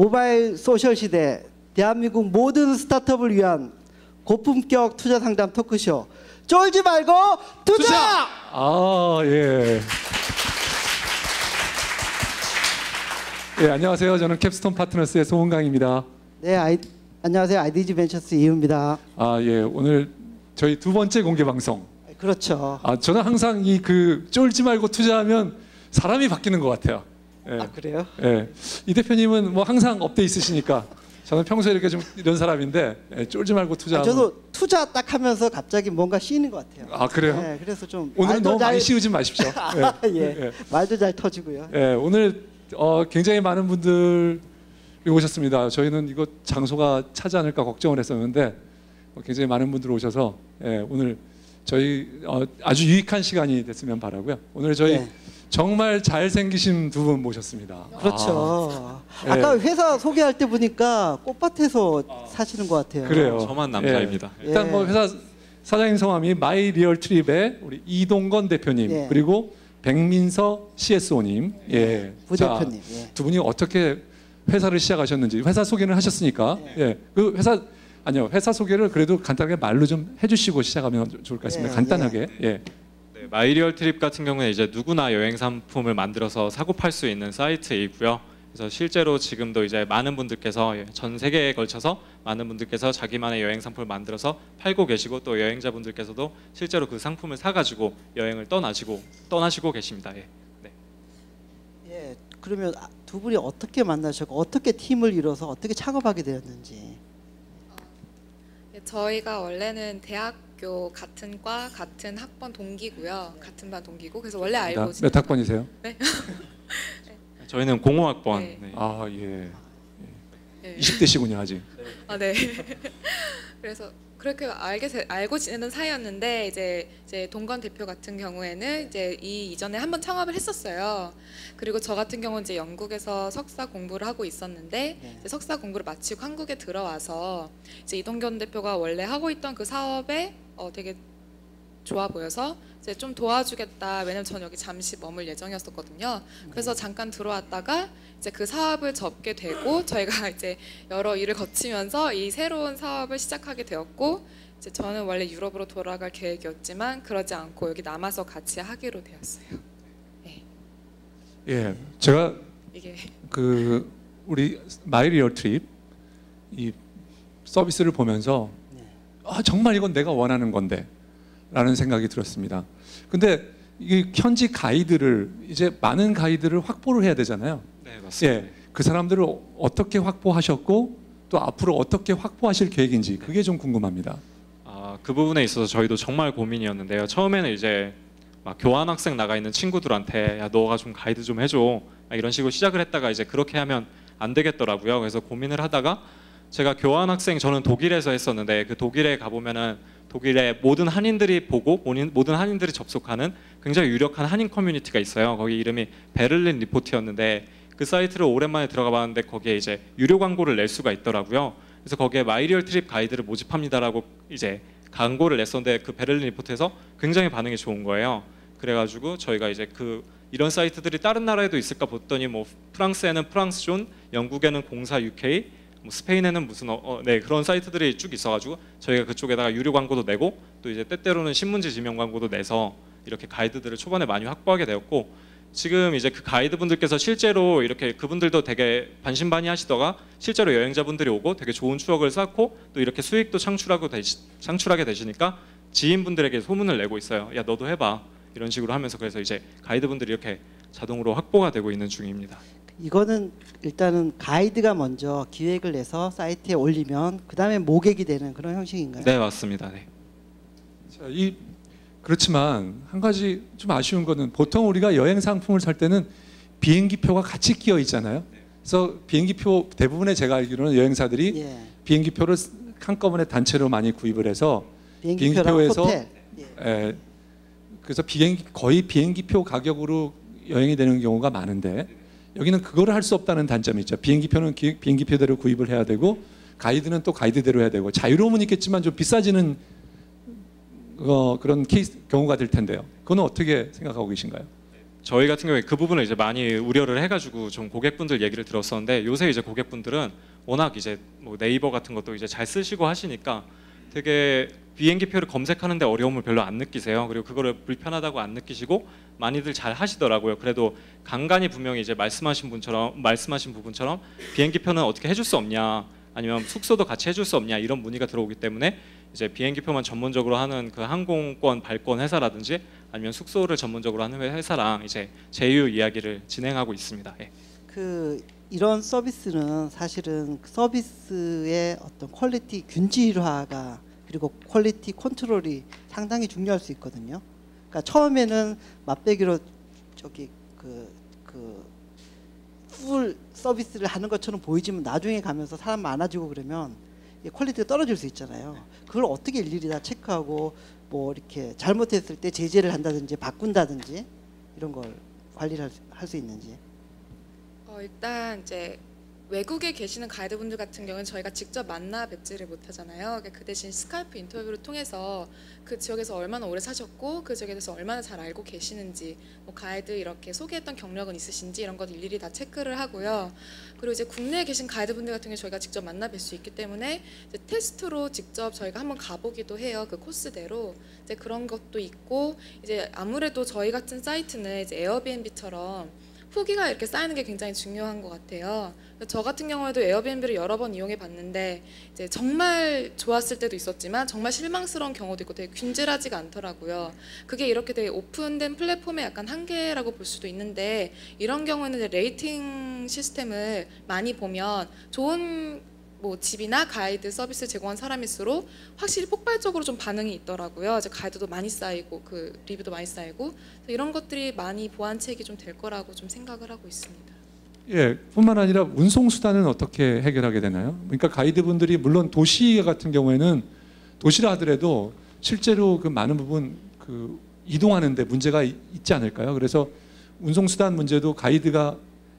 모바일 소셜 시대 대한민국 모든 스타트업을 위한 고품격 투자 상담 토크쇼 쫄지 말고 투자! 아, 예. 예, 안녕하세요. 저는 캡스톤 파트너스의 송은강입니다. 네, 아이, 안녕하세요. IDG 벤처스 이희우입니다. 아, 예. 오늘 저희 두 번째 공개 방송. 그렇죠. 아, 저는 항상 이 그 쫄지 말고 투자하면 사람이 바뀌는 것 같아요. 예. 아 그래요? 예. 이 대표님은 뭐 항상 up돼 있으시니까 저는 평소에 이렇게 좀 이런 사람인데 예, 쫄지 말고 아, 투자하면 저도 투자 딱 하면서 갑자기 뭔가 씌이는 것 같아요. 아, 그래요? 네, 그래서 좀 오늘 말도 너무 잘- 많이 씌우지 마십시오. 아, 예. 예. 말도 잘 터지고요. 예, 오늘 어, 굉장히 많은 분들이 오셨습니다. 저희는 이거 장소가 차지 않을까 걱정을 했었는데 어, 굉장히 많은 분들 오셔서 예, 오늘 저희 어, 아주 유익한 시간이 됐으면 바라고요. 오늘 저희 네. 정말 잘생기신 두 분 모셨습니다. 그렇죠. 예. 아, 까 회사 소개할 때 보니까 꽃밭에서 사시는 것 같아요. 아, 그래요. 저만 남자입니다. 예. 일단 뭐 예. 회사 사장님 성함이 마이 리얼 트립의 우리 이동건 대표님 예. 그리고 백민서 CSO님 예. 부대표님. 예. 두 분이 어떻게 회사를 시작하셨는지 회사 소개를 하셨으니까 예. 그 회사 아니요 회사 소개를 그래도 간단하게 말로 좀 해주시고 시작하면 좋을 것 같습니다. 예, 간단하게 예. 네, 마이리얼 트립 같은 경우는 이제 누구나 여행 상품을 만들어서 사고 팔 수 있는 사이트이고요. 그래서 실제로 지금도 이제 많은 분들께서 예, 전 세계에 걸쳐서 많은 분들께서 자기만의 여행 상품을 만들어서 팔고 계시고 또 여행자분들께서도 실제로 그 상품을 사가지고 여행을 떠나시고 떠나시고 계십니다. 예. 네. 예. 그러면 아, 두 분이 어떻게 만나셨고 어떻게 팀을 이뤄서 어떻게 작업하게 되었는지. 네, 저희가 원래는 대학 교 같은 과 같은 학번 동기고요. 같은 반 동기고 그래서 원래 알고 몇 학번이세요? 저희는 공호학번. 네. 네. 아 예. 네. 20대시군요 아직. 아 네. 그래서 그렇게 알게 되- 알고 지내던 사이였는데 이제 이제 동건 대표 같은 경우에는 이제 이 이전에 한번 창업을 했었어요. 그리고 저 같은 경우는 이제 영국에서 석사 공부를 하고 있었는데 네. 이제 석사 공부를 마치고 한국에 들어와서 이제 이동건 대표가 원래 하고 있던 그 사업에 어, 되게 좋아 보여서 이제 좀 도와주겠다. 왜냐면 저는 여기 잠시 머물 예정이었었거든요. 그래서 잠깐 들어왔다가 이제 그 사업을 접게 되고 저희가 이제 여러 일을 거치면서 이 새로운 사업을 시작하게 되었고 이제 저는 원래 유럽으로 돌아갈 계획이었지만 그러지 않고 여기 남아서 같이 하기로 되었어요. 네, 예. 제가 이게 그 우리 마이 리얼 트립 이 서비스를 보면서 네. 아 정말 이건 내가 원하는 건데 라는 생각이 들었습니다. 근데 이게 현지 가이드를 이제 많은 가이드를 확보를 해야 되잖아요. 네, 맞습니다. 예, 그 사람들을 어떻게 확보하셨고 또 앞으로 어떻게 확보하실 계획인지 그게 좀 궁금합니다. 아, 그 부분에 있어서 저희도 정말 고민이었는데요. 처음에는 이제 막 교환 학생 나가 있는 친구들한테 야 너가 좀 가이드 좀 해줘 막 이런 식으로 시작을 했다가 이제 그렇게 하면 안 되겠더라고요. 그래서 고민을 하다가 제가 교환 학생 저는 독일에서 했었는데 그 독일에 가보면은 독일의 모든 한인들이 보고 모든 한인들이 접속하는 굉장히 유력한 한인 커뮤니티가 있어요. 거기 이름이 베를린 리포트였는데 그 사이트를 오랜만에 들어가 봤는데 거기에 이제 유료 광고를 낼 수가 있더라고요. 그래서 거기에 마이리얼 트립 가이드를 모집합니다라고 이제 광고를 냈었는데 그 베를린 리포트에서 굉장히 반응이 좋은 거예요. 그래가지고 저희가 이제 그 이런 사이트들이 다른 나라에도 있을까 봤더니 뭐 프랑스에는 프랑스 존, 영국에는 공사 UK, 뭐 스페인에는 무슨 어, 어, 네 그런 사이트들이 쭉 있어가지고 저희가 그쪽에다가 유료 광고도 내고 또 이제 때때로는 신문지 지면 광고도 내서 이렇게 가이드들을 초반에 많이 확보하게 되었고 지금 이제 그 가이드분들께서 실제로 이렇게 그분들도 되게 반신반의하시다가 실제로 여행자분들이 오고 되게 좋은 추억을 쌓고 또 이렇게 수익도 창출하고 되시, 창출하게 되시니까 지인분들에게 소문을 내고 있어요. 야 너도 해봐 이런 식으로 하면서 그래서 이제 가이드분들이 이렇게 자동으로 확보가 되고 있는 중입니다. 이거는 일단은 가이드가 먼저 기획을 내서 사이트에 올리면 그 다음에 모객이 되는 그런 형식인가요? 네 맞습니다. 네. 자, 이 그렇지만 한 가지 좀 아쉬운 거는 보통 우리가 여행 상품을 살 때는 비행기 표가 같이 끼어 있잖아요. 그래서 비행기 표 대부분의 제가 알기로는 여행사들이 예. 비행기 표를 한꺼번에 단체로 많이 구입을 해서 비행기표랑 비행기표에서 호텔. 예. 에, 그래서 비행기 거의 비행기 표 가격으로 여행이 되는 경우가 많은데 여기는 그거를 할 수 없다는 단점이 있죠. 비행기 표는 기- 비행기 표대로 구입을 해야 되고 가이드는 또 가이드대로 해야 되고 자유로움은 있겠지만 좀 비싸지는 어, 그런 케이스 경우가 될 텐데요. 그거는 어떻게 생각하고 계신가요? 저희 같은 경우에 그 부분을 이제 많이 우려를 해가지고 좀 고객분들 얘기를 들었었는데 요새 이제 고객분들은 워낙 이제 뭐 네이버 같은 것도 이제 잘 쓰시고 하시니까 되게 비행기표를 검색하는데 어려움을 별로 안 느끼세요. 그리고 그거를 불편하다고 안 느끼시고 많이들 잘 하시더라고요. 그래도 간간히 분명히 이제 말씀하신 분처럼 말씀하신 부분처럼 비행기표는 어떻게 해줄 수 없냐 아니면 숙소도 같이 해줄 수 없냐 이런 문의가 들어오기 때문에 이제 비행기표만 전문적으로 하는 그 항공권 발권 회사라든지 아니면 숙소를 전문적으로 하는 회사랑 이제 제휴 이야기를 진행하고 있습니다. 예. 그 이런 서비스는 사실은 그 서비스의 어떤 quality 균질화가 그리고 quality control이 상당히 중요할 수 있거든요. 그러니까 처음에는 맛배기로 저기 그 그 full 서비스를 하는 것처럼 보이지만 나중에 가면서 사람 많아지고 그러면 이 quality가 떨어질 수 있잖아요. 그걸 어떻게 일일이 다 체크하고 뭐 이렇게 잘못했을 때 제재를 한다든지 바꾼다든지 이런 걸 관리를 할 수 있는지. 어, 일단 이제 외국에 계시는 가이드분들 같은 경우는 저희가 직접 만나 뵙지를 못하잖아요. 그러니까 그 대신 스카이프 인터뷰를 통해서 그 지역에서 얼마나 오래 사셨고 그 지역에 대해서 얼마나 잘 알고 계시는지 뭐 가이드 이렇게 소개했던 경력은 있으신지 이런 것 일일이 다 체크를 하고요. 그리고 이제 국내에 계신 가이드분들 같은 경우 저희가 직접 만나 뵐 수 있기 때문에 테스트로 직접 저희가 한번 가보기도 해요. 그 코스대로 이제 그런 것도 있고 이제 아무래도 저희 같은 사이트는 이제 에어비앤비처럼 후기가 이렇게 쌓이는 게 굉장히 중요한 것 같아요. 저 같은 경우에도 에어비앤비를 여러 번 이용해 봤는데 이제 정말 좋았을 때도 있었지만 정말 실망스러운 경우도 있고 되게 균질하지가 않더라고요. 그게 이렇게 되게 오픈된 플랫폼의 약간 한계라고 볼 수도 있는데 이런 경우에는 rating 시스템을 많이 보면 좋은 뭐 집이나 가이드 서비스 제공한 사람일수록 확실히 폭발적으로 좀 반응이 있더라고요. 이제 가이드도 많이 쌓이고 그 리뷰도 많이 쌓이고 이런 것들이 많이 보완책이 좀 될 거라고 좀 생각을 하고 있습니다. 예, 뿐만 아니라 운송 수단은 어떻게 해결하게 되나요? 그러니까 가이드분들이 물론 도시 같은 경우에는 도시라 하더라도 실제로 그 많은 부분 그 이동하는데 문제가 이- 있지 않을까요? 그래서 운송 수단 문제도 가이드가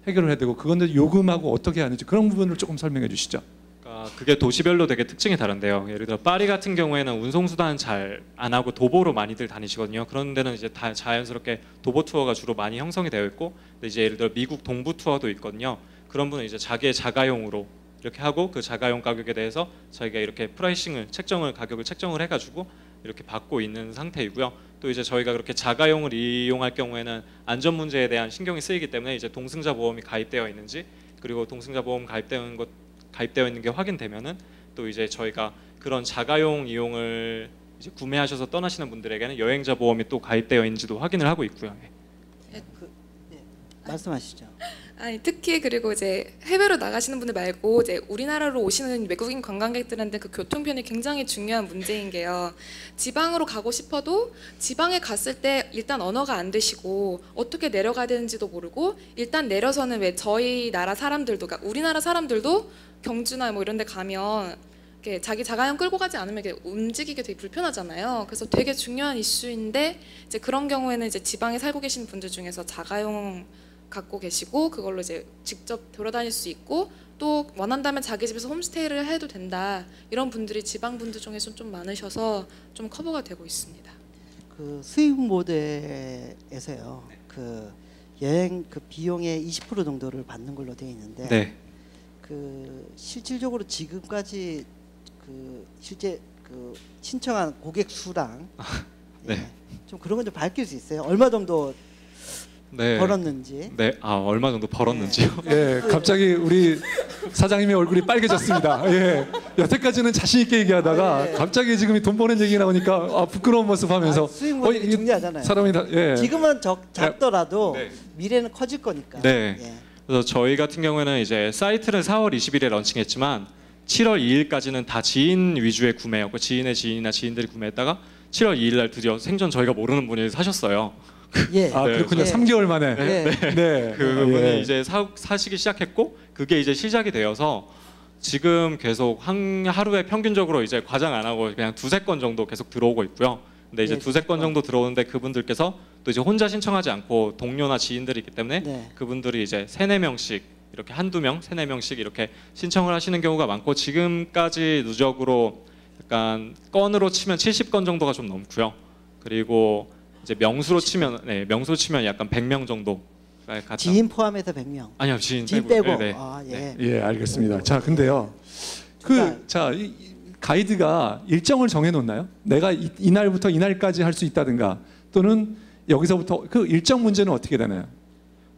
해결을 해야 되고 그건데 요금하고 어떻게 하는지 그런 부분을 조금 설명해 주시죠. 그러니까 그게 도시별로 되게 특징이 다른데요. 예를 들어 파리 같은 경우에는 운송 수단 잘 안 하고 도보로 많이들 다니시거든요. 그런 데는 이제 다 자연스럽게 도보 투어가 주로 많이 형성이 되어 있고, 이제 예를 들어 미국 동부 투어도 있거든요. 그런 분은 이제 자기의 자가용으로 이렇게 하고 그 자가용 가격에 대해서 저희가 이렇게 pricing을 책정을 가격을 책정을 해가지고 이렇게 받고 있는 상태이고요. 또 이제 저희가 그렇게 자가용을 이용할 경우에는 안전 문제에 대한 신경이 쓰이기 때문에 이제 동승자 보험이 가입되어 있는지 그리고 동승자 보험 가입되어 있는 것 가입되어 있는 게 확인되면은 또 이제 저희가 그런 자가용 이용을 이제 구매하셔서 떠나시는 분들에게는 여행자 보험이 또 가입되어 있는지도 확인을 하고 있고요. 예. 말씀하시죠. 아니 특히 그리고 이제 해외로 나가시는 분들 말고 이제 우리나라로 오시는 외국인 관광객들한테 그 교통편이 굉장히 중요한 문제인 게요. 지방으로 가고 싶어도 지방에 갔을 때 일단 언어가 안 되시고 어떻게 내려가야 되는지도 모르고 일단 내려서는 왜 저희 나라 사람들도 그러니까 우리나라 사람들도 경주나 뭐 이런 데 가면 이렇게 자기 자가용 끌고 가지 않으면 이게 움직이기 되게 불편하잖아요. 그래서 되게 중요한 이슈인데 이제 그런 경우에는 이제 지방에 살고 계신 분들 중에서 자가용 갖고 계시고 그걸로 이제 직접 돌아다닐 수 있고 또 원한다면 자기 집에서 홈스테이를 해도 된다 이런 분들이 지방 분들 중에서 좀 많으셔서 좀 커버가 되고 있습니다. 그 수익 모델에서요. 그 여행 그 비용의 20% 정도를 받는 걸로 되어 있는데 네. 그 실질적으로 지금까지 그 실제 그 신청한 고객 수랑 네. 예, 좀 그런 건 좀 밝힐 수 있어요. 얼마 정도 네. 벌었는지. 네. 아 얼마 정도 벌었는지요? 예, 갑자기 우리 사장님의 얼굴이 빨개졌습니다. 예, 여태까지는 자신 있게 얘기하다가 네. 갑자기 지금 이돈 버는 얘기 나오니까 아, 부끄러운 모습하면서 아, 수익 모델이 이게 중요하잖아요. 사람이 다 예. 지금은 적, 작더라도 네. 미래는 커질 거니까. 네. 예. 그래서 저희 같은 경우에는 이제 사이트를 4월 20일에 런칭했지만 7월 2일까지는 다 지인 위주의 구매였고 지인의 지인이나 지인들이 구매했다가 7월 2일 날 드디어 생전 저희가 모르는 분이 사셨어요. 예. 아 네. 그렇군요. 예. 3개월 만에. 네. 네. 그분이 예. 이제 사, 사시기 시작했고 그게 이제 시작이 되어서 지금 계속 한 하루에 평균적으로 이제 과장 안 하고 그냥 두세 건 정도 계속 들어오고 있고요. 근데 이제 네, 두세 건 두세 건. 정도 들어오는데 그분들께서 또 이제 혼자 신청하지 않고 동료나 지인들이 있기 때문에 네. 그분들이 이제 세네 명씩 이렇게 한두 명, 세네 명씩 이렇게 신청을 하시는 경우가 많고 지금까지 누적으로 약간 건으로 치면 70건 정도가 좀 넘고요. 그리고 이제 명수로 치면 네, 명수로 치면 약간 100명 정도. 지인 포함해서 100명. 아니요 지인, 지인 빼고. 네, 네. 아 예. 네. 예, 알겠습니다. 자, 근데요. 그러니까- 그, 자, 이, 이 가이드가 일정을 정해 놓나요? 내가 이, 이날부터 이날까지 할 수 있다든가 또는 여기서부터 그 일정 문제는 어떻게 되나요?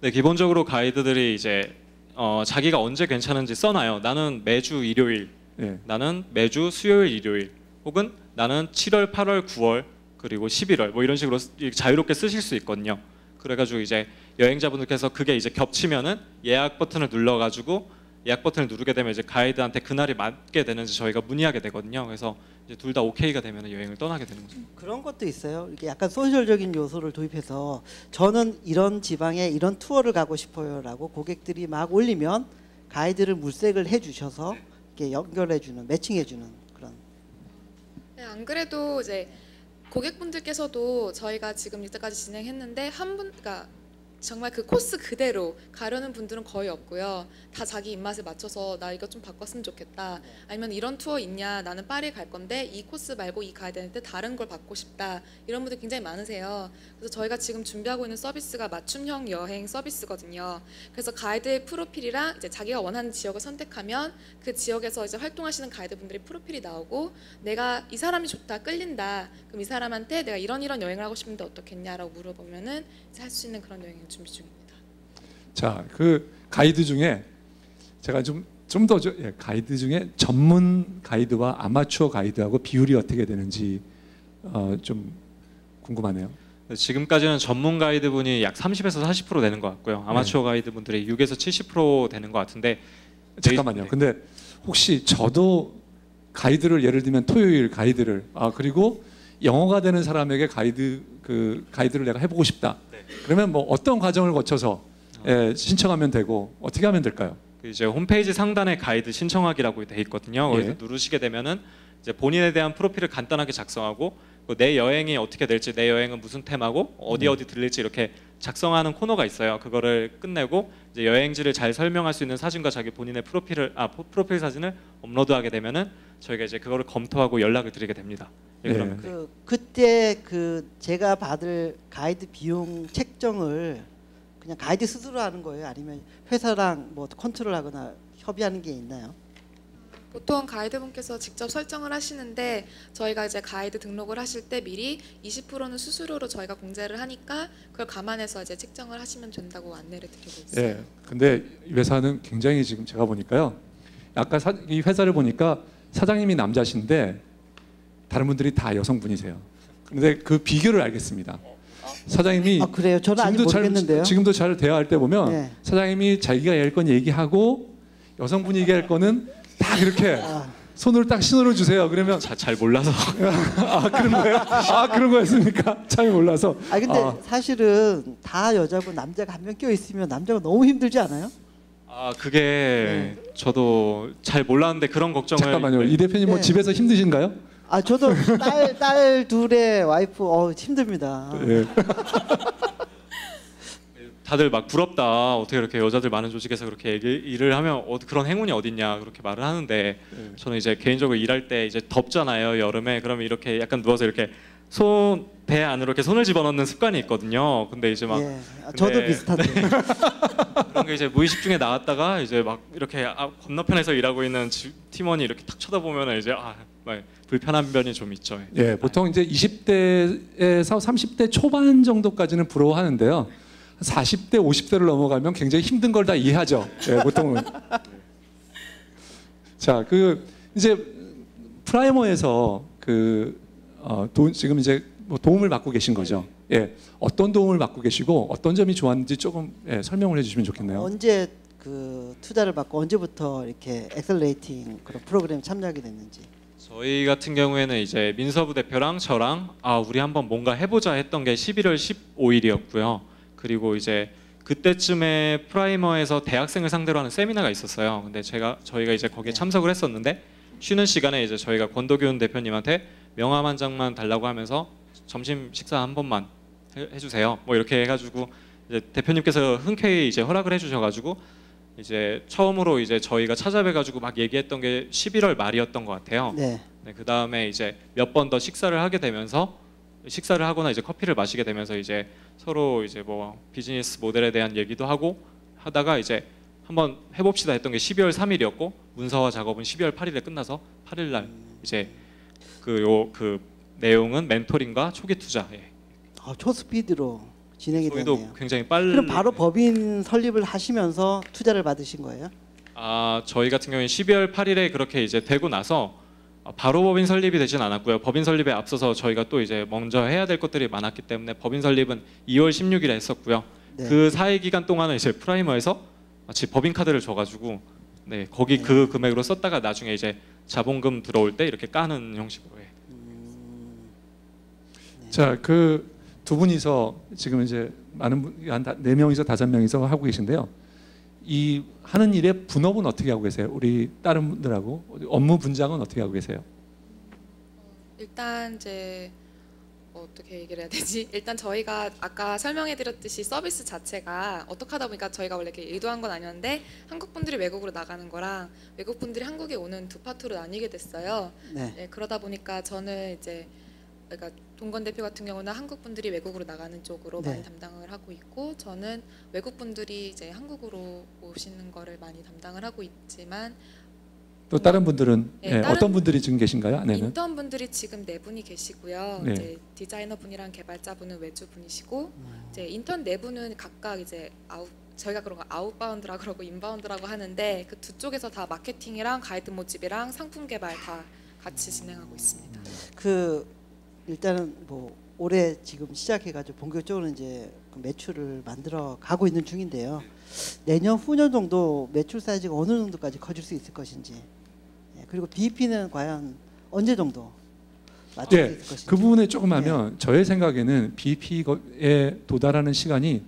네, 기본적으로 가이드들이 이제 어, 자기가 언제 괜찮은지 써놔요. 나는 매주 일요일, 예. 나는 매주 수요일, 일요일, 혹은 나는 7월, 8월, 9월 그리고 11월 뭐 이런 식으로 자유롭게 쓰실 수 있거든요. 그래가지고 이제 여행자분들께서 그게 이제 겹치면은 예약 버튼을 눌러가지고 예약 버튼을 누르게 되면 이제 가이드한테 그날이 맞게 되는지 저희가 문의하게 되거든요. 그래서 이제 둘 다 오케이가 되면 여행을 떠나게 되는 거죠. 그런 것도 있어요. 이렇게 약간 소셜적인 요소를 도입해서 저는 이런 지방에 이런 투어를 가고 싶어요라고 고객들이 막 올리면 가이드를 물색을 해주셔서 이렇게 연결해주는 매칭해주는 그런. 네, 안 그래도 이제 고객분들께서도 저희가 지금 이때까지 진행했는데 한 분, 그러니까 정말 그 코스 그대로 가려는 분들은 거의 없고요. 다 자기 입맛에 맞춰서 나 이거 좀 바꿨으면 좋겠다. 아니면 이런 투어 있냐? 나는 파리 갈 건데 이 코스 말고 이 가야 되는데 다른 걸 받고 싶다. 이런 분들 굉장히 많으세요. 그래서 저희가 지금 준비하고 있는 서비스가 맞춤형 여행 서비스거든요. 그래서 가이드의 프로필이랑 이제 자기가 원하는 지역을 선택하면 그 지역에서 이제 활동하시는 가이드분들이 프로필이 나오고 내가 이 사람이 좋다 끌린다 그럼 이 사람한테 내가 이런 이런 여행을 하고 싶은데 어떻겠냐라고 물어보면은 할 수 있는 그런 여행을 준비 중입니다. 자, 그 가이드 중에 제가 좀 좀더 예, 가이드 중에 전문 가이드와 아마추어 가이드하고 비율이 어떻게 되는지 어, 좀 궁금하네요. 지금까지는 전문 가이드 분이 약 30에서 40% 되는 것 같고요. 아마추어 가이드 분들이 6에서 70% 되는 것 같은데 잠깐만요. 네. 근데 혹시 저도 가이드를 예를 들면 토요일 가이드를 아 그리고 영어가 되는 사람에게 가이드 그 가이드를 내가 해보고 싶다. 네. 그러면 뭐 어떤 과정을 거쳐서 예, 신청하면 되고 어떻게 하면 될까요? 그 이제 홈페이지 상단에 가이드 신청하기라고 돼 있거든요. 거기서 예. 누르시게 되면은 이제 본인에 대한 프로필을 간단하게 작성하고 그 내 여행이 어떻게 될지 내 여행은 무슨 테마고 어디 음. 어디 들릴지 이렇게 작성하는 코너가 있어요. 그거를 끝내고 이제 여행지를 잘 설명할 수 있는 사진과 자기 본인의 프로필을 아 포- 프로필 사진을 업로드하게 되면은 저희가 이제 그거를 검토하고 연락을 드리게 됩니다. 예, 예. 그러면 그 그때 그 제가 받을 가이드 비용 책정을 그냥 가이드 스스로 하는 거예요? 아니면 회사랑 뭐 컨트롤하거나 협의하는 게 있나요? 보통 가이드분께서 직접 설정을 하시는데 저희가 이제 가이드 등록을 하실 때 미리 20%는 수수료로 저희가 공제를 하니까 그걸 감안해서 이제 책정을 하시면 된다고 안내를 드리고 있어요. 예. 근데 이 회사는 굉장히 지금 제가 보니까요. 아까 사, 이 회사를 보니까 사장님이 남자신데 다른 분들이 다 여성분이세요. 그런데 그 비결을 알겠습니다. 사장님이 아 그래요? 저는 아직 모르겠는데요. 잘, 지금도 잘 대화할 때 보면 네. 사장님이 자기가 얘기할 건 얘기하고 여성분이 얘기할 거는 다 그렇게 아, 손으로 딱 신호를 주세요. 그러면 자, 잘 몰라서 아 그런 거예요? 아 그런 거였습니까? 참 몰라서. 아 근데 아. 사실은 다 여자고 남자가 한명껴 있으면 남자가 너무 힘들지 않아요? 아 그게 저도 잘 몰랐는데 그런 걱정을 잠깐만요. 이 대표님 뭐 네. 집에서 힘드신가요? 아 저도 딸, 딸 둘의 와이프 어 힘듭니다. 예. 다들 막 부럽다 어떻게 이렇게 여자들 많은 조직에서 그렇게 얘기, 일을 하면 어, 그런 행운이 어딨냐 그렇게 말을 하는데 네. 저는 이제 개인적으로 일할 때 이제 덥잖아요 여름에 그러면 이렇게 약간 누워서 이렇게 손 배 안으로 이렇게 손을 집어넣는 습관이 있거든요 근데 이제 막 예, 아, 저도 비슷한데. 그런 게 이제 무의식 중에 나왔다가 이제 막 이렇게 아, 건너편에서 일하고 있는 지- 팀원이 이렇게 탁 쳐다보면 이제 아막 불편한 면이 좀 있죠 예, 보통 이제 20대에서 30대 초반 정도까지는 부러워하는데요. 40대, 50대를 넘어가면 굉장히 힘든 걸 다 이해하죠. 예, 보통은. 자, 그 이제 프라이머에서 그 어, 도, 지금 이제 뭐 도움을 받고 계신 거죠. 예, 어떤 도움을 받고 계시고 어떤 점이 좋았는지 조금 예, 설명을 해주시면 좋겠네요. 언제 그 투자를 받고 언제부터 이렇게 accelerating 그런 프로그램 참여하게 됐는지. 저희 같은 경우에는 이제 민서 부대표랑 저랑 아 우리 한번 뭔가 해보자 했던 게 11월 15일이었고요. 그리고 이제 그때쯤에 프라이머에서 대학생을 상대로 하는 세미나가 있었어요. 근데 제가 저희가 이제 거기에 네. 참석을 했었는데 쉬는 시간에 이제 저희가 권도균 대표님한테 명함 한 장만 달라고 하면서 점심 식사 한 번만 해, 해주세요. 뭐 이렇게 해가지고 이제 대표님께서 흔쾌히 이제 허락을 해주셔가지고 이제 처음으로 이제 저희가 찾아뵈가지고 막 얘기했던 게 11월 말이었던 것 같아요. 네. 네, 그 다음에 이제 몇 번 더 식사를 하게 되면서 식사를 하거나 이제 커피를 마시게 되면서 이제 서로 이제 뭐 비즈니스 모델에 대한 얘기도 하고 하다가 이제 한번 해봅시다 했던 게 12월 3일이었고 문서화 작업은 12월 8일에 끝나서 8일 날 이제 그요그 내용은 멘토링과 초기 투자. 예. 아, 초스피드로 진행이 되네요. 굉장히 빨리. 그럼 바로 법인 설립을 하시면서 투자를 받으신 거예요? 아 저희 같은 경우에 12월 8일에 그렇게 이제 되고 나서 아, 바로 법인 설립이 되진 않았고요. 법인 설립에 앞서서 저희가 또 이제 먼저 해야 될 것들이 많았기 때문에 법인 설립은 2월 16일에 했었고요. 네. 그 사이 기간 동안은 이제 프라이머에서 마치 법인 카드를 줘가지고 네 거기 그 금액으로 썼다가 나중에 이제 자본금 들어올 때 이렇게 까는 형식으로 해. 자, 그 두 분이서 지금 이제 많은 분한네 명이서 다섯 명이서 하고 계신데요. 이 하는 일의 분업은 어떻게 하고 계세요? 우리 다른 분들하고 업무 분장은 어떻게 하고 계세요? 일단 이제 어떻게 얘기를 해야 되지? 일단 저희가 아까 설명해드렸듯이 서비스 자체가 어떻게 하다 보니까 저희가 원래 이렇게 의도한 건 아니었는데 한국 분들이 외국으로 나가는 거랑 외국 분들이 한국에 오는 두 파트로 나뉘게 됐어요. 네. 네, 그러다 보니까 저는 이제 그러니까 동건 대표 같은 경우는 한국 분들이 외국으로 나가는 쪽으로 네. 많이 담당을 하고 있고 저는 외국 분들이 이제 한국으로 오시는 거를 많이 담당을 하고 있지만 또 다른 분들은 네, 예, 다른- 어떤 분들이 지금 계신가요? 안에는? 인턴 분들이 지금 네 분이 계시고요. 네. 이제 디자이너 분이랑 개발자 분은 외주 분이시고 음. 이제 인턴 네 분은 각각 이제 아웃 저희가 그런 거 outbound라 그러고 inbound라고 하는데 그 두 쪽에서 다 마케팅이랑 가이드 모집이랑 상품 개발 다 같이 진행하고 있습니다. 그 일단은 뭐 올해 지금 시작해가지고 본격적으로 이제 그 매출을 만들어 가고 있는 중인데요. 내년 후년 정도 매출 사이즈가 어느 정도까지 커질 수 있을 것인지. 예, 그리고 BEP는 과연 언제 정도 맞출 예, 수 있을 것인지. 그 부분에 조금 하면 저의 생각에는 BP에 도달하는 시간이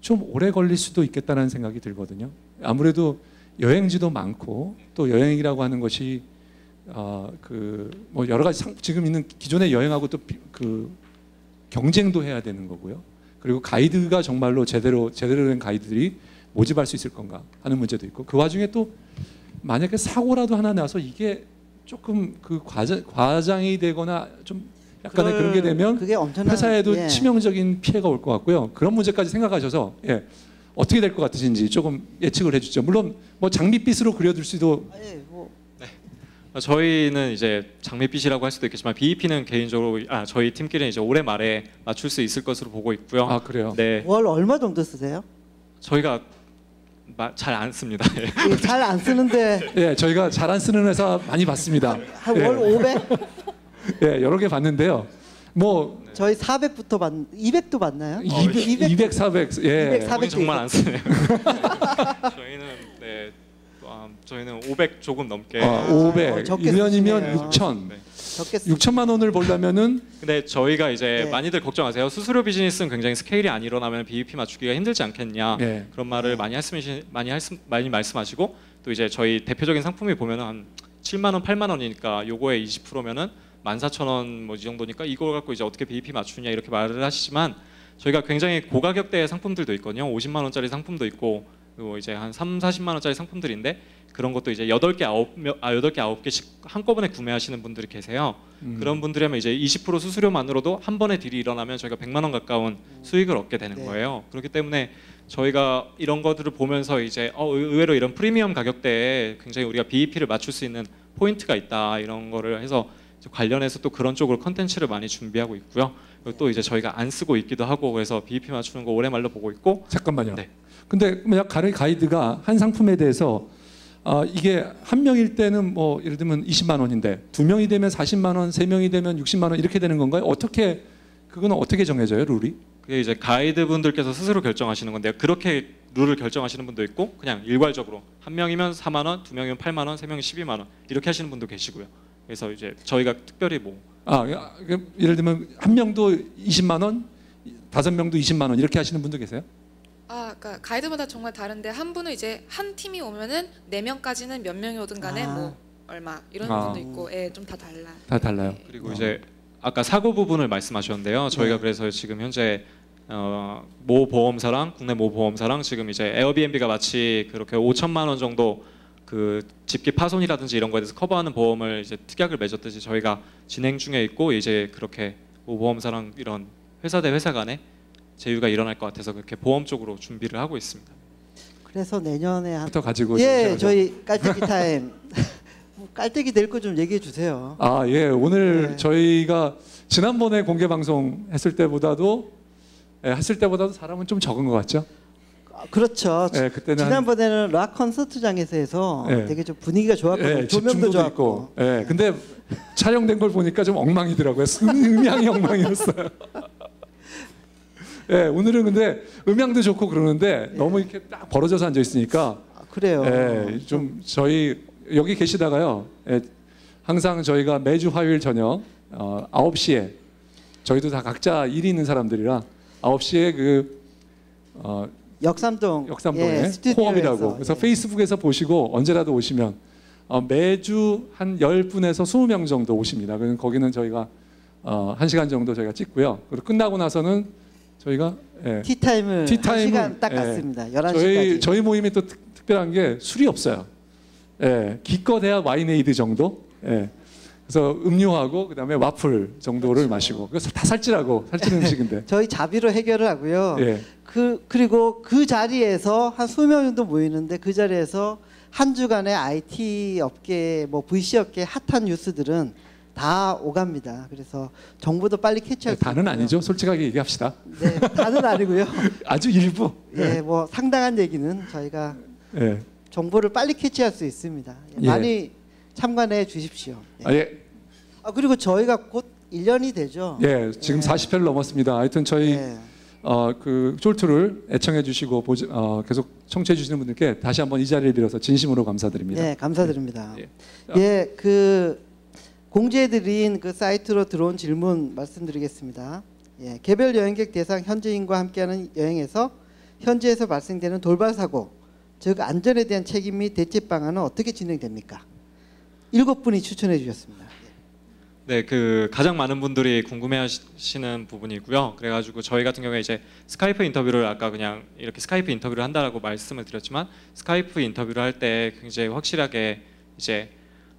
좀 오래 걸릴 수도 있겠다는 생각이 들거든요. 아무래도 여행지도 많고 또 여행이라고 하는 것이 아그뭐 여러 가지 상, 지금 있는 기존의 여행하고 또 그 경쟁도 해야 되는 거고요. 그리고 가이드가 정말로 제대로 제대로 된 가이드들이 모집할 수 있을 건가 하는 문제도 있고 그 와중에 또 만약에 사고라도 하나 나서 이게 조금 그 과장, 과장이 되거나 좀 약간의 그런 게 되면 회사에도 예. 치명적인 피해가 올 것 같고요. 그런 문제까지 생각하셔서 예, 어떻게 될 것 같으신지 조금 예측을 해주죠. 물론 뭐 장밋빛으로 그려둘 수도 예, 뭐 어, 저희는 이제 장밋빛이라고 할 수도 있겠지만 BEP는 개인적으로 아 저희 팀끼리는 이제 올해 말에 맞출 수 있을 것으로 보고 있고요. 아 그래요. 네, 월 얼마 정도 쓰세요? 저희가 잘 안 씁니다. 예. 잘안 쓰는데 예, 저희가 잘 안 쓰는 회사 많이 봤습니다. 한월 500? 예, 여러 개 봤는데요. 뭐 저희 400부터 받 200도 받나요? 200, 200, 200, 400, 예. 200, 400. 우리 정말 안 쓰네요. 저희는 저희는 500 조금 넘게. 아, 어, 500, 적게 1년이면 쓰시네요. 6천. 네. 적게 쓰 6천만 원을 벌려면은 근데 저희가 이제 네. 많이들 걱정하세요. 수수료 비즈니스는 굉장히 스케일이 안 일어나면 BEP 맞추기가 힘들지 않겠냐. 예. 그런 말을 많이 말씀하시 많이 말씀 많이 말씀하시고 또 이제 저희 대표적인 상품이 보면은 한 7만 원, 8만 원이니까 요거에 20%면은 14,000원 뭐 이 정도니까 이걸 갖고 이제 어떻게 BEP 맞추냐 이렇게 말을 하시지만 저희가 굉장히 고가격대의 상품들도 있거든요. 50만 원짜리 상품도 있고 그리고 이제 한 3, 40만 원짜리 상품들인데 그런 것도 이제 8개, 9, 아 8개, 9개씩 한꺼번에 구매하시는 분들이 계세요. 음, 그런 분들이면 이제 20% 수수료만으로도 한 번에 deal이 일어나면 저희가 100만 원 가까운 수익을 얻게 되는 네. 거예요. 그렇기 때문에 저희가 이런 것들을 보면서 이제 어, 의- 의외로 이런 프리미엄 가격대에 굉장히 우리가 BEP를 맞출 수 있는 포인트가 있다 이런 거를 해서 관련해서 또 그런 쪽으로 컨텐츠를 많이 준비하고 있고요. 그리고 또 이제 저희가 안 쓰고 있기도 하고 그래서 BEP 맞추는 거 올해 말로 보고 있고 잠깐만요. 네. 근데 만약 가이드가 한 상품에 대해서 아, 이게 한 명일 때는 뭐 예를 들면 20만 원인데 두 명이 되면 40만 원, 세 명이 되면 60만 원 이렇게 되는 건가요? 어떻게 그거는 어떻게 정해져요, 룰이? 그게 이제 가이드 분들께서 스스로 결정하시는 건데요. 그렇게 룰을 결정하시는 분도 있고 그냥 일괄적으로 한 명이면 4만 원, 두 명이면 8만 원, 세 명이 12만 원 이렇게 하시는 분도 계시고요. 그래서 이제 저희가 특별히 뭐 아, 그 예를 들면 한 명도 20만 원, 다섯 명도 20만 원 이렇게 하시는 분도 계세요? 아, 그러니까 가이드마다 정말 다른데 한 분은 이제 한 팀이 오면은 네 명까지는 몇 명이 오든 간에 아. 뭐 얼마 이런 아. 분도 있고, 예, 좀 다 달라. 다 달라요. 예. 그리고 어. 이제 아까 사고 부분을 말씀하셨는데요. 저희가 네. 그래서 지금 현재 어, 모 보험사랑 국내 모 보험사랑 지금 이제 에어비앤비가 마치 그렇게 5천만 원 정도 그 집기 파손이라든지 이런 거에 대해서 커버하는 보험을 이제 특약을 맺었듯이 저희가 진행 중에 있고 이제 그렇게 뭐 보험사랑 이런 회사 대 회사 간에 제휴가 일어날 것 같아서 그렇게 보험 쪽으로 준비를 하고 있습니다. 그래서 내년에 한 부터 가지고 예, 좀 저희 깔때기 타임 뭐 깔때기 될 거 좀 얘기해 주세요. 아, 예. 오늘 네. 저희가 지난번에 공개 방송 했을 때보다도 예, 했을 때보다도 사람은 좀 적은 것 같죠? 아, 그렇죠. 예, 그때는 한- 지난번에는 락 콘서트장에서 해서 예. 되게 좀 분위기가 좋았고 예, 조명도 좋았고. 있고. 예. 근데 촬영된 걸 보니까 좀 엉망이더라고요. 음향이 엉망이었어요. 예, 오늘은 근데 음향도 좋고 그러는데 너무 이렇게 딱 벌어져서 앉아 있으니까 아, 그래요. 예, 좀 저희 여기 계시다가요. 예, 항상 저희가 매주 화요일 저녁 어, 9시에 저희도 다 각자 일이 있는 사람들이라 9시에 그 어, 역삼동 역삼동에 예, 호업이라고 그래서 예. 페이스북에서 보시고 언제라도 오시면 어, 매주 한 10분에서 20명 정도 오십니다. 그럼 거기는 저희가 어, 1시간 정도 저희가 찍고요. 그리고 끝나고 나서는 저희가 예, 티타임을 한 시간 딱 예. 갔습니다. 11시까지. 저희 저희 모임이 또 특, 특별한 게 술이 없어요. 예, 기껏해야 와인에이드 정도. 예. 그래서 음료하고 그다음에 와플 정도를 그렇죠. 마시고 그래서 다 살찌라고 살찌는 음식인데. 저희 자비로 해결을 하고요. 예. 그 그리고 그 자리에서 한 수명 정도 모이는데 그 자리에서 한 주간의 IT 업계 뭐 VC 업계 핫한 뉴스들은 다 오갑니다. 그래서 정보도 빨리 캐치할 수 다는 있고요. 아니죠. 솔직하게 얘기합시다. 네, 다는 아니고요. 아주 일부. 예, 뭐 상당한 얘기는 저희가 예. 정보를 빨리 캐치할 수 있습니다. 예, 예. 많이 참관해 주십시오. 예. 아, 예. 아 그리고 저희가 곧 1년이 되죠. 예, 지금 예. 40회를 넘었습니다. 하여튼 저희 예. 어, 그 쫄투를 애청해 주시고 보지, 어, 계속 청취해 주시는 분들께 다시 한번 이 자리를 빌어서 진심으로 감사드립니다. 네, 감사드립니다. 예. 예, 그 공지해드린 그 사이트로 들어온 질문 말씀드리겠습니다. 예, 개별 여행객 대상 현지인과 함께하는 여행에서 현지에서 발생되는 돌발 사고, 즉 안전에 대한 책임 및 대체 방안은 어떻게 진행됩니까? 일곱 분이 추천해 주셨습니다. 네, 그 가장 많은 분들이 궁금해하시는 부분이고요. 그래가지고 저희 같은 경우에 이제 스카이프 인터뷰를 아까 그냥 이렇게 스카이프 인터뷰를 한다라고 말씀을 드렸지만 스카이프 인터뷰를 할 때 굉장히 확실하게 이제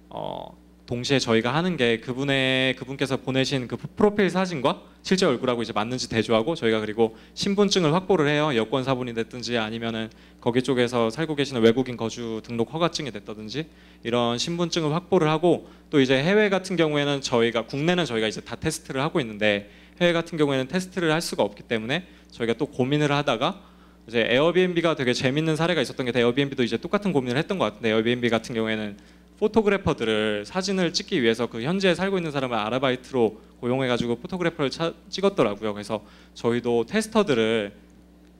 어, 동시에 저희가 하는 게 그분의 그분께서 보내신 그 프로필 사진과 실제 얼굴하고 이제 맞는지 대조하고 저희가 그리고 신분증을 확보를 해요. 여권 사본이 됐든지 아니면은 거기 쪽에서 살고 계시는 외국인 거주 등록 허가증이 됐다든지 이런 신분증을 확보를 하고 또 이제 해외 같은 경우에는 저희가 국내는 저희가 이제 다 테스트를 하고 있는데 해외 같은 경우에는 테스트를 할 수가 없기 때문에 저희가 또 고민을 하다가 이제 에어비앤비가 되게 재밌는 사례가 있었던 게 에어비앤비도 이제 똑같은 고민을 했던 것 같은데 에어비앤비 같은 경우에는 photographer들을 사진을 찍기 위해서 그 현지에 살고 있는 사람을 아르바이트로 고용해가지고 photographer를 차- 찍었더라고요. 그래서 저희도 tester들을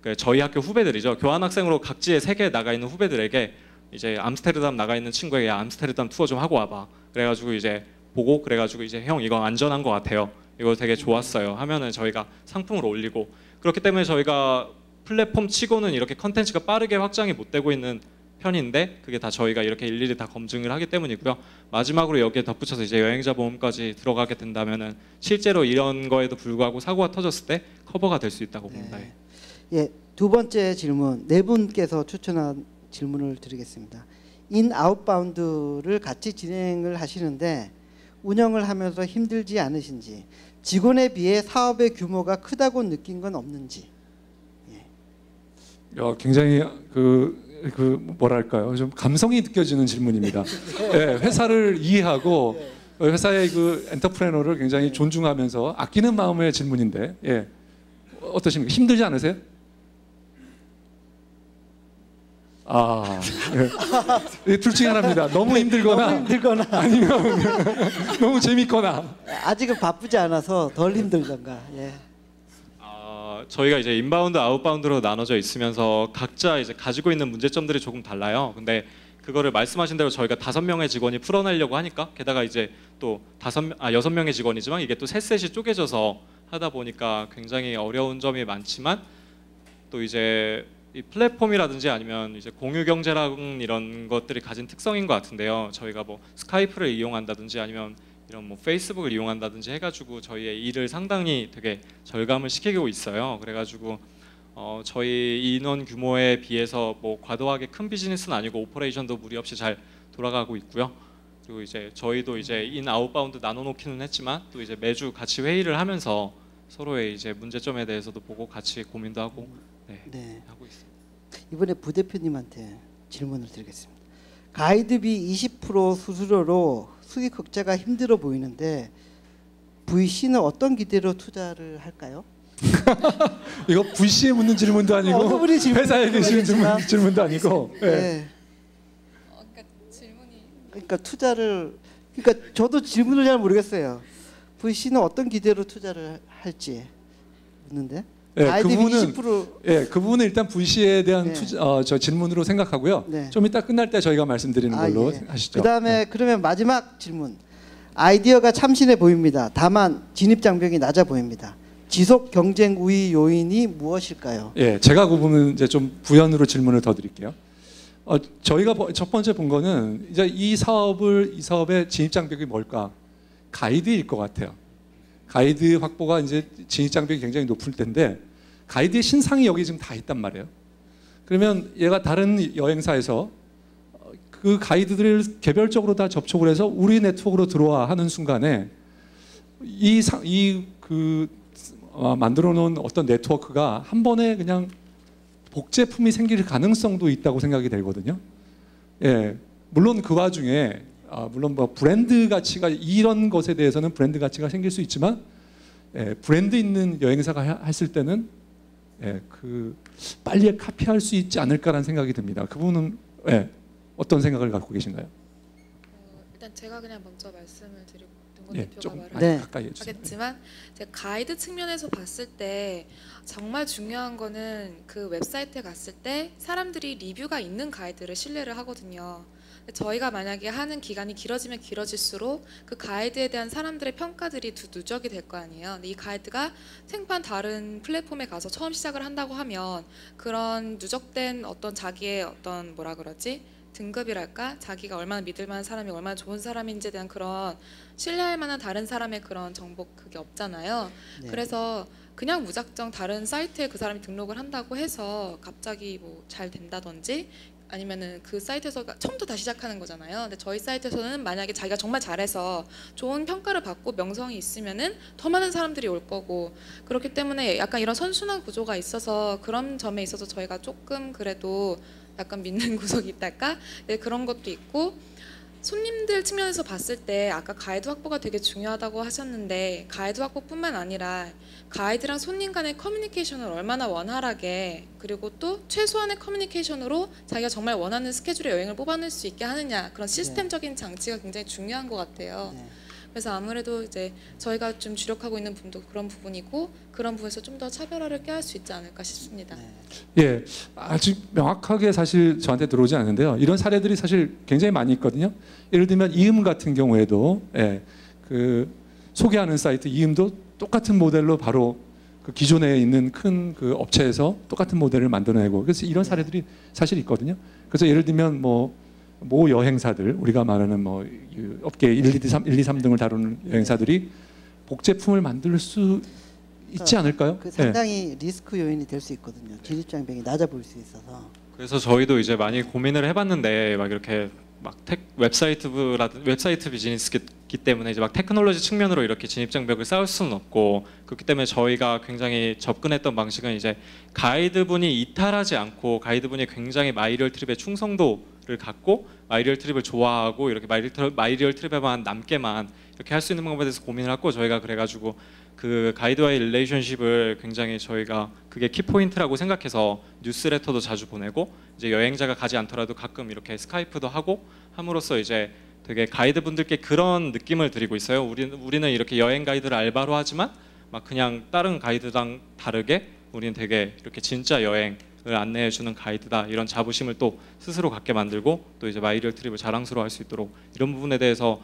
그 저희 학교 후배들이죠. 교환학생으로 각지에 세계에 나가 있는 후배들에게 이제 암스테르담 나가 있는 친구에게 야, 암스테르담 투어 좀 하고 와봐. 그래가지고 이제 보고 그래가지고 이제 형 이거 안전한 것 같아요. 이거 되게 좋았어요. 하면은 저희가 상품을 올리고 그렇기 때문에 저희가 플랫폼 치고는 이렇게 컨텐츠가 빠르게 확장이 못 되고 있는 편인데 그게 다 저희가 이렇게 일일이 다 검증을 하기 때문이고요. 마지막으로 여기에 덧붙여서 이제 여행자 보험까지 들어가게 된다면은 실제로 이런 거에도 불구하고 사고가 터졌을 때 커버가 될 수 있다고 봅니다. 네. 예, 두 번째 질문 네 분께서 추천한 질문을 드리겠습니다. in outbound를 같이 진행을 하시는데 운영을 하면서 힘들지 않으신지 직원에 비해 사업의 규모가 크다고 느낀 건 없는지 야, 굉장히 그, 그 뭐랄까요 좀 감성이 느껴지는 질문입니다. 예, 회사를 이해하고 회사의 그 엔터프레너를 굉장히 존중하면서 아끼는 마음의 질문인데 예. 어떠십니까? 힘들지 않으세요? 아, 예. 예, 둘 중에 하나입니다. 너무 힘들거나 너무 힘들거나 아니면 너무 재밌거나. 아직은 바쁘지 않아서 덜 힘들던가 예. 아, 저희가 이제 inbound, outbound로 나눠져 있으면서 각자 이제 가지고 있는 문제점들이 조금 달라요. 근데 그거를 말씀하신 대로 저희가 다섯 명의 직원이 풀어내려고 하니까 게다가 이제 또 다섯 명- 아 여섯 명의 직원이지만 이게 또 셋셋이 쪼개져서 하다 보니까 굉장히 어려운 점이 많지만 또 이제 이 플랫폼이라든지 아니면 이제 공유 경제랑 이런 것들이 가진 특성인 것 같은데요. 저희가 뭐 스카이프를 이용한다든지 아니면 이런 뭐 페이스북을 이용한다든지 해가지고 저희의 일을 상당히 되게 절감을 시키고 있어요. 그래가지고 어, 저희 인원 규모에 비해서 뭐 과도하게 큰 비즈니스는 아니고 operation도 무리 없이 잘 돌아가고 있고요. 그리고 이제 저희도 이제 in outbound 나눠놓기는 했지만 또 이제 매주 같이 회의를 하면서 서로의 이제 문제점에 대해서도 보고 같이 고민도 하고 네, 네. 하고 있습니다. 이번에 부대표님한테 질문을 드리겠습니다. 가이드비 20% 수수료로 수익 극자가 힘들어 보이는데 VC는 어떤 기대로 투자를 할까요? 이거 VC에 묻는 질문도 어느 아니고 질문 회사에 계시는 질문. 질문도 아니고. 예. 네. 어, 그러니까 질문이 그러니까 투자를 그러니까 저도 질문을 잘 모르겠어요. VC는 어떤 기대로 투자를 할지 묻는데 예, 그 가이드비 부분은 20% 예, 그 부분은 일단 VC에 대한 네. 투자, 어, 저 질문으로 생각하고요. 네. 좀 이따 끝날 때 저희가 말씀드리는 아, 걸로 예. 하시죠. 그다음에 그러면 마지막 질문. 아이디어가 참신해 보입니다. 다만 진입 장벽이 낮아 보입니다. 지속 경쟁 우위 요인이 무엇일까요? 예, 제가 그 부분 이제 좀 부연으로 질문을 더 드릴게요. 어, 저희가 보- 첫 번째 본 거는 이제 이 사업을 이 사업의 진입 장벽이 뭘까? 가이드일 것 같아요. 가이드 확보가 이제 진입 장벽이 굉장히 높을 텐데 가이드의 신상이 여기 지금 다 있단 말이에요. 그러면 얘가 다른 여행사에서 어, 그 가이드들을 개별적으로 다 접촉을 해서 우리 네트워크로 들어와 하는 순간에 이이그 어, 만들어 놓은 어떤 네트워크가 한 번에 그냥 복제품이 생길 가능성도 있다고 생각이 되거든요. 예, 물론 그 와중에 아, 물론 뭐 브랜드 가치가 이런 것에 대해서는 브랜드 가치가 생길 수 있지만 예, 브랜드 있는 여행사가 하- 했을 때는 예, 그 빨리 카피할 수 있지 않을까라는 생각이 듭니다. 그분은 예, 어떤 생각을 갖고 계신가요? 어, 일단 제가 그냥 먼저 말씀을 드리고 예, 말을 네. 가까이. 하겠지만 제가 가이드 측면에서 봤을 때 정말 중요한 거는 그 웹사이트에 갔을 때 사람들이 리뷰가 있는 가이드를 신뢰를 하거든요. 저희가 만약에 하는 기간이 길어지면 길어질수록 그 가이드에 대한 사람들의 평가들이 두 누적이 될 거 아니에요. 근데 이 가이드가 생판 다른 플랫폼에 가서 처음 시작을 한다고 하면 그런 누적된 어떤 자기의 어떤 뭐라 그러지 등급이랄까 자기가 얼마나 믿을 만한 사람이 얼마나 좋은 사람인지에 대한 그런 신뢰할 만한 다른 사람의 그런 정보 그게 없잖아요. 네. 그래서 그냥 무작정 다른 사이트에 그 사람이 등록을 한다고 해서 갑자기 뭐 잘 된다든지 아니면은 그 사이트에서 처음부터 다시 시작하는 거잖아요. 근데 저희 사이트에서는 만약에 자기가 정말 잘해서 좋은 평가를 받고 명성이 있으면은 더 많은 사람들이 올 거고 그렇기 때문에 약간 이런 선순환 구조가 있어서 그런 점에 있어서 저희가 조금 그래도 약간 믿는 구석이 있달까? 네, 그런 것도 있고 손님들 측면에서 봤을 때 아까 가이드 확보가 되게 중요하다고 하셨는데 가이드 확보뿐만 아니라 가이드랑 손님 간의 커뮤니케이션을 얼마나 원활하게 그리고 또 최소한의 커뮤니케이션으로 자기가 정말 원하는 스케줄의 여행을 뽑아낼 수 있게 하느냐 그런 시스템적인 장치가 굉장히 중요한 것 같아요. 네. 그래서 아무래도 이제 저희가 좀 주력하고 있는 부분도 그런 부분이고 그런 부분에서 좀 더 차별화를 꾀할 수 있지 않을까 싶습니다. 네. 예, 아직 명확하게 사실 저한테 들어오지 않는데요. 이런 사례들이 사실 굉장히 많이 있거든요. 예를 들면 이음 같은 경우에도 예, 그 소개하는 사이트 이음도 똑같은 모델로 바로 그 기존에 있는 큰 그 업체에서 똑같은 모델을 만들어내고 그래서 이런 사례들이 사실 있거든요. 그래서 예를 들면 뭐 모 여행사들 우리가 말하는 뭐이 업계 1, 2, 3, 1, 2, 3등을 다루는 여행사들이 복제품을 만들 수 있지 않을까요? 그 예. 상당히 리스크 요인이 될 수 있거든요. 진입 장벽이 낮아 보일 수 있어서. 그래서 저희도 이제 많이 고민을 해봤는데 막 이렇게 막 tech, 웹사이트라든 웹사이트 비즈니스기 때문에 이제 막 테크놀로지 측면으로 이렇게 진입 장벽을 쌓을 수는 없고 그렇기 때문에 저희가 굉장히 접근했던 방식은 이제 가이드분이 이탈하지 않고 가이드분이 굉장히 마이리얼 트립의 충성도 를 갖고 마이리얼 트립을 좋아하고 이렇게 마이리얼, 마이리얼 트립에만 남게만 이렇게 할 수 있는 방법에 대해서 고민을 했고 저희가 그래가지고 그 가이드와의 relationship을 굉장히 저희가 그게 키포인트라고 생각해서 뉴스레터도 자주 보내고 이제 여행자가 가지 않더라도 가끔 이렇게 스카이프도 하고 함으로써 이제 되게 가이드분들께 그런 느낌을 드리고 있어요. 우리는 우리는 이렇게 여행 가이드를 알바로 하지만 막 그냥 다른 가이드랑 다르게 우리는 되게 이렇게 진짜 여행을 안내해 주는 가이드다 이런 자부심을 또 스스로 갖게 만들고 또 이제 마이리얼 트립을 자랑스러워할 수 있도록 이런 부분에 대해서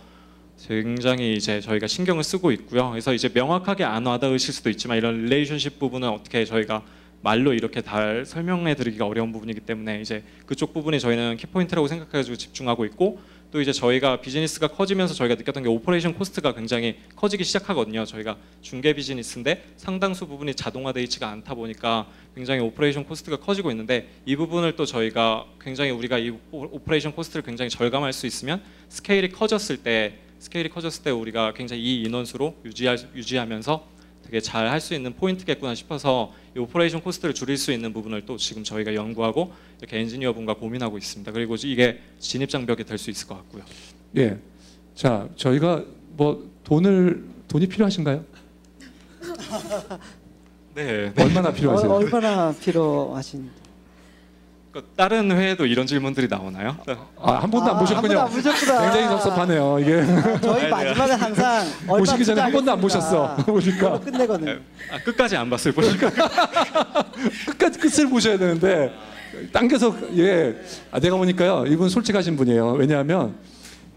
굉장히 이제 저희가 신경을 쓰고 있고요. 그래서 이제 명확하게 안 와닿으실 수도 있지만 이런 relationship 부분은 어떻게 저희가 말로 이렇게 다 설명해 드리기가 어려운 부분이기 때문에 이제 그쪽 부분이 저희는 키포인트라고 생각해가지고 집중하고 있고 또 이제 저희가 비즈니스가 커지면서 저희가 느꼈던 게 operation cost가 굉장히 커지기 시작하거든요. 저희가 중개 비즈니스인데 상당수 부분이 자동화되어 있지가 않다 보니까 굉장히 operation cost가 커지고 있는데 이 부분을 또 저희가 굉장히 우리가 이 오- operation cost를 굉장히 절감할 수 있으면 스케일이 커졌을 때 스케일이 커졌을 때 우리가 굉장히 이 인원수로 유지할, 유지하면서 되게 잘 할 수 있는 포인트겠구나 싶어서 이 operation cost를 줄일 수 있는 부분을 또 지금 저희가 연구하고 이렇게 엔지니어 분과 고민하고 있습니다. 그리고 이게 진입 장벽이 될 수 있을 것 같고요. 예. 자, 저희가 뭐 돈을 돈이 필요하신가요? 네. 얼마나 어, 필요하세요? 얼마나 필요하신? 그 다른 회에도 이런 질문들이 나오나요? 아, 한 번도 안 보셨군요. 한 번도 안 보셨구나. 굉장히 섭섭하네요. 이게 저희 네, 마지막에 항상 보시기 전에 한 번도 안. 보셨어. 보니까 끝내거든요. 아, 끝까지 안 봤어요. 보니까 끝까지 끝을 보셔야 되는데 당겨서 예. 아, 내가 보니까요. 이분 솔직하신 분이에요. 왜냐하면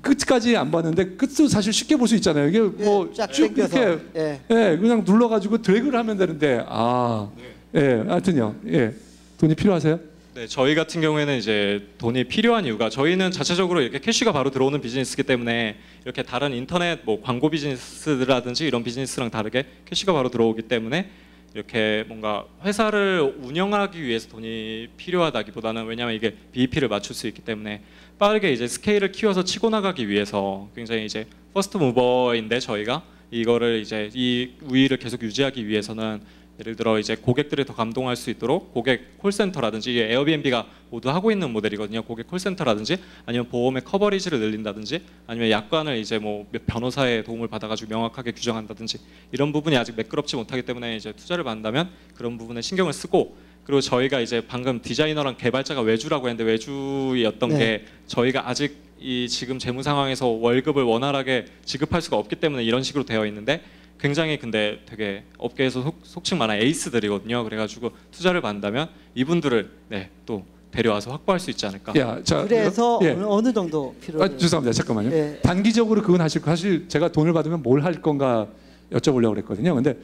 끝까지 안 봤는데 끝도 사실 쉽게 볼 수 있잖아요. 이게 예, 쫙 뭐쭉 당겨서. 이렇게 예. 예, 그냥 눌러가지고 드래그를 하면 되는데 아, 예, 하여튼요, 예, 돈이 필요하세요? 네, 저희 같은 경우에는 이제 돈이 필요한 이유가 저희는 자체적으로 이렇게 cash가 바로 들어오는 비즈니스이기 때문에 이렇게 다른 인터넷 뭐 광고 비즈니스라든지 이런 비즈니스랑 다르게 cash가 바로 들어오기 때문에 이렇게 뭔가 회사를 운영하기 위해서 돈이 필요하다기보다는 왜냐하면 이게 BEP를 맞출 수 있기 때문에 빠르게 이제 스케일을 키워서 치고 나가기 위해서 굉장히 이제 first mover인데 저희가 이거를 이제 이 우위를 계속 유지하기 위해서는 예를 들어 이제 고객들이 더 감동할 수 있도록 고객 콜센터라든지 에어비앤비가 모두 하고 있는 모델이거든요. 고객 콜센터라든지 아니면 보험의 커버리지를 늘린다든지 아니면 약관을 이제 뭐 변호사의 도움을 받아가지고 명확하게 규정한다든지 이런 부분이 아직 매끄럽지 못하기 때문에 이제 투자를 받는다면 그런 부분에 신경을 쓰고 그리고 저희가 이제 방금 디자이너랑 개발자가 외주라고 했는데 외주였던 네. 게 저희가 아직 이 지금 재무 상황에서 월급을 원활하게 지급할 수가 없기 때문에 이런 식으로 되어 있는데 굉장히 근데 되게 업계에서 속, 속칭 말하는 에이스들이거든요. 그래가지고 투자를 받는다면 이분들을 네, 또 데려와서 확보할 수 있지 않을까. 야, 자, 그래서 예. 어느, 정도 필요? 아, 죄송합니다. 잠깐만요. 예. 단기적으로 그건 하실 거 사실 제가 돈을 받으면 뭘 할 건가 여쭤보려고 그랬거든요. 근데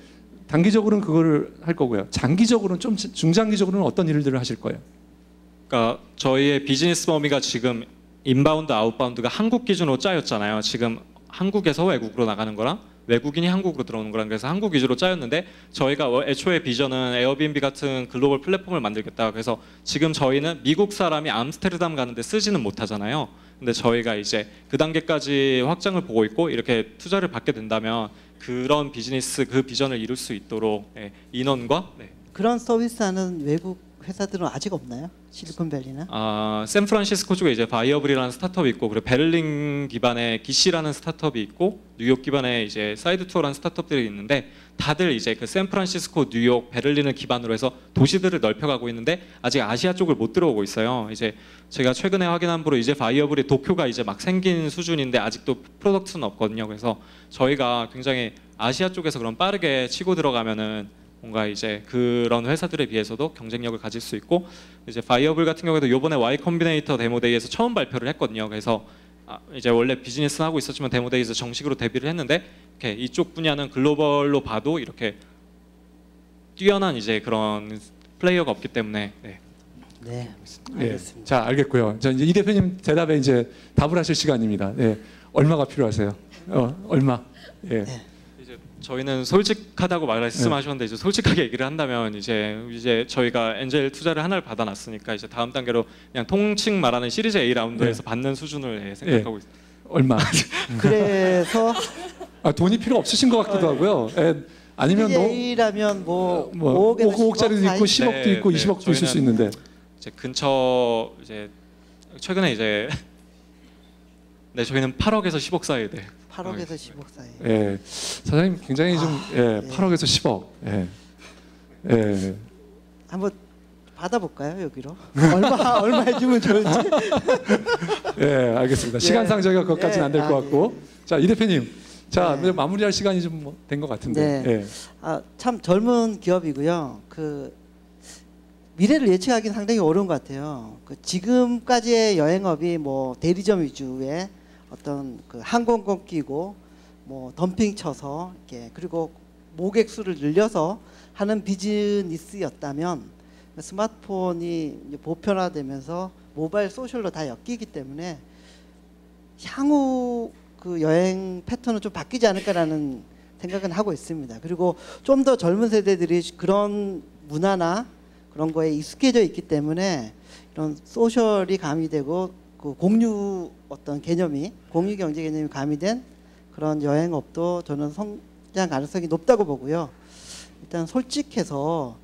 단기적으로는 그거를 할 거고요. 장기적으로는 좀 중장기적으로는 어떤 일들을 하실 거예요? 그러니까 저희의 비즈니스 범위가 지금 inbound outbound가 한국 기준으로 짜였잖아요. 지금 한국에서 외국으로 나가는 거랑 외국인이 한국으로 들어오는 거랑 그래서 한국 위주로 짜였는데 저희가 어- 애초에 비전은 에어비앤비 같은 글로벌 플랫폼을 만들겠다. 그래서 지금 저희는 미국 사람이 암스테르담 가는데 쓰지는 못하잖아요. 근데 저희가 이제 그 단계까지 확장을 보고 있고 이렇게 투자를 받게 된다면 그런 비즈니스 그 비전을 이룰 수 있도록 예, 인원과 네, 그런 서비스하는 외국 회사들은 아직 없나요? 실리콘밸리나? 아, 샌프란시스코 쪽에 이제 Vayable이라는 스타트업이 있고 그리고 베를린 기반의 Gidsy라는 스타트업이 있고 뉴욕 기반의 이제 SideTour라는 스타트업들이 있는데 다들 이제 그 샌프란시스코, 뉴욕, 베를린을 기반으로 해서 도시들을 넓혀가고 있는데 아직 아시아 쪽을 못 들어오고 있어요. 이제 제가 최근에 확인한 바로 이제 Vayable이 도쿄가 이제 막 생긴 수준인데 아직도 product는 없거든요. 그래서 저희가 굉장히 아시아 쪽에서 그럼 빠르게 치고 들어가면은 뭔가 이제 그런 회사들에 비해서도 경쟁력을 가질 수 있고 이제 Vayable 같은 경우에도 요번에 Y 컴비네이터 데모데이에서 처음 발표를 했거든요. 그래서 아, 이제 원래 비즈니스는 하고 있었지만 demo day에서 정식으로 데뷔를 했는데 이렇게 이쪽 분야는 글로벌로 봐도 이렇게 뛰어난 이제 그런 플레이어가 없기 때문에 네. 네, 예. 알겠습니다. 자, 알겠고요. 자, 이제 이 대표님 대답에 이제 답을 하실 시간입니다. 예. 얼마가 필요하세요? 어, 얼마? 예. 이제 저희는 솔직하다고 말씀하셨는데 이제 솔직하게 얘기를 한다면 이제 이제 저희가 엔젤 투자를 하나를 받아놨으니까 이제 다음 단계로 그냥 통칭 말하는 시리즈 A 라운드에서 받는 수준을 예, 생각하고 있습니다. 얼마? 그래서 아, 돈이 필요 없으신 것 같기도 하고요. 예. 아니면 너, A라면 뭐, 뭐 5억에서 5억 짜리도 있고 10억 10억도 네, 있고 네. 20억도 있을 수 저희는- 있는데 이제 근처 이제 최근에 이제 네 저희는 8억에서 10억 사이에 네. 8억에서 10억 사이. 예. 사장님 굉장히 좀 아, 예, 예. 8억에서 10억. 예. 예. 한번 받아볼까요 여기로? 얼마 얼마 해주면 좋을지. 예, 알겠습니다. 시간상 저희가 그것까지는 예, 안될것 아, 같고. 자, 이 대표님. 자, 네. 이제 마무리할 시간이 좀 된 것 같은데. 네. 예. 아, 참 젊은 기업이고요. 그 미래를 예측하기는 상당히 어려운 것 같아요. 그 지금까지의 여행업이 뭐 대리점 위주의 어떤 그 항공권 끼고 뭐 덤핑 쳐서 이렇게 그리고 모객 수를 늘려서 하는 비즈니스였다면 스마트폰이 보편화되면서 모바일 소셜로 다 엮이기 때문에 향후 그 여행 패턴은 좀 바뀌지 않을까라는 생각은 하고 있습니다. 그리고 좀 더 젊은 세대들이 그런 문화나 그런 거에 익숙해져 있기 때문에 이런 소셜이 가미되고 그 공유 어떤 개념이 공유 경제 개념이 가미된 그런 여행업도 저는 성장 가능성이 높다고 보고요. 일단 솔직해서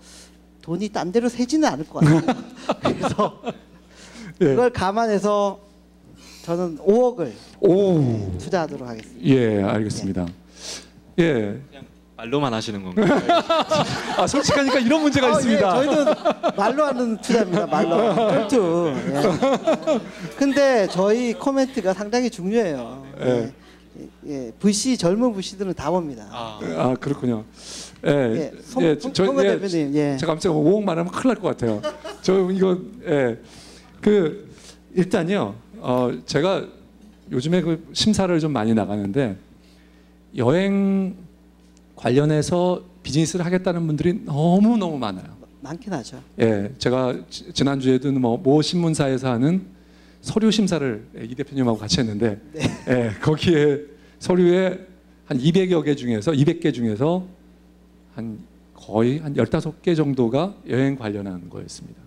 돈이 딴 데로 새지는 않을 것 같아요. 그래서 예. 그걸 감안해서 저는 5억을 오. 투자하도록 하겠습니다. 예, 알겠습니다. 예. 그냥 말로만 하시는 건가요? 아, 솔직하니까 이런 문제가 아, 있습니다. 예, 저희는 말로 하는 투자입니다. 말로. 툴투. 예. 근데 저희 코멘트가 상당히 중요해요. 예. 예. 예. VC 젊은 VC들은 다 봅니다. 아, 아, 그렇군요. 예. 예. 송, 예, 송, 저- 송건 예, 대표님. 예. 제가 아무튼 5억 말하면 큰일 날 것 같아요. 저 이거 예. 그 일단요. 어 제가 요즘에 그 심사를 좀 많이 나가는데 여행 관련해서 비즈니스를 하겠다는 분들이 너무 너무 많아요. 많긴 하죠. 예, 제가 지- 지난주에도 뭐 모 신문사에서 하는 서류 심사를 이 대표님하고 같이 했는데 예, 거기에 서류에 한 200여 개 중에서 200개 중에서 한 거의 한 15개 정도가 여행 관련한 거였습니다.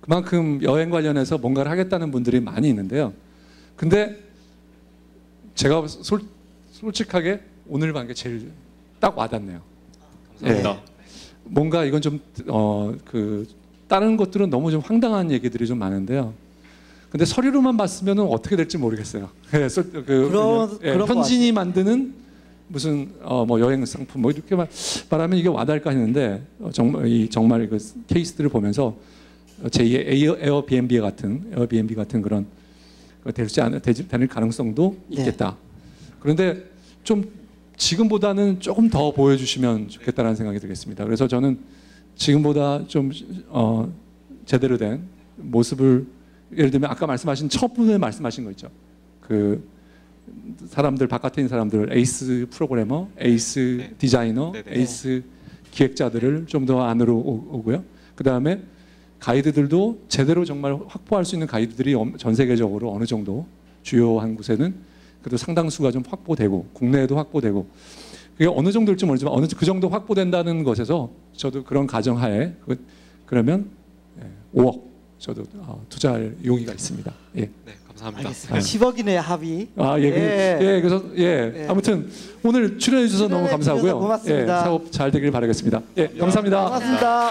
그만큼 여행 관련해서 뭔가를 하겠다는 분들이 많이 있는데요. 근데 제가 솔, 솔직하게 오늘 반 게 제일 딱 와닿네요. 감사합니다. 뭔가 이건 좀 어 그 다른 것들은 너무 좀 황당한 얘기들이 좀 많은데요. 근데 서류로만 봤으면 어떻게 될지 모르겠어요. 예, 소- 그 그런- 예, 그런 것 현진이 만드는 무슨 어 뭐 여행 상품 뭐 이렇게 말, 말하면 이게 와닿을까 했는데 어, 정말 이 정말 그 케이스들을 보면서 제2의 에어, 에어비앤비 같은 에어비앤비 같은 그런 그 되지 않을 되지 않을 가능성도 네. 있겠다. 그런데 좀 지금보다는 조금 더 보여주시면 좋겠다는 생각이 들겠습니다. 그래서 저는 지금보다 좀 어, 제대로 된 모습을 예를 들면 아까 말씀하신 첫 분에 말씀하신 거 있죠. 그 사람들 바깥에 있는 사람들 에이스 프로그래머, 에이스 네. 디자이너, 네, 네. 에이스 기획자들을 좀 더 안으로 오- 오고요. 그 다음에 가이드들도 제대로 정말 확보할 수 있는 가이드들이 엄- 전 세계적으로 어느 정도 주요 한 곳에는 그래도 상당수가 좀 확보되고 국내에도 확보되고 그게 어느 정도일지 모르지만 어느 그 정도 확보된다는 것에서 저도 그런 가정하에 그, 그러면 예, 5억 저도 어, 투자할 용의가 있습니다. 예. 네, 감사합니다. 알겠습니다. 10억이네요 합의. 아, 예, 그, 예. 예, 그래서 예, 예. 아무튼 오늘 출연해 주셔서 너무 감사하고요. 고맙습니다. 예, 사업 잘 되길 바라겠습니다. 예, 감사합니다. 고맙습니다.